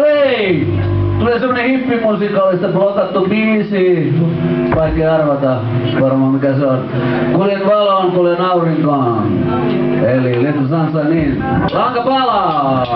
Hei! Tulee semmonen hippimusikaalista blokattu biisi. Vaikea arvata varmaan mikä se on. Kuljen valoon, kuljen aurinkoon. Eli Little Sansa niin. Lanka palaa!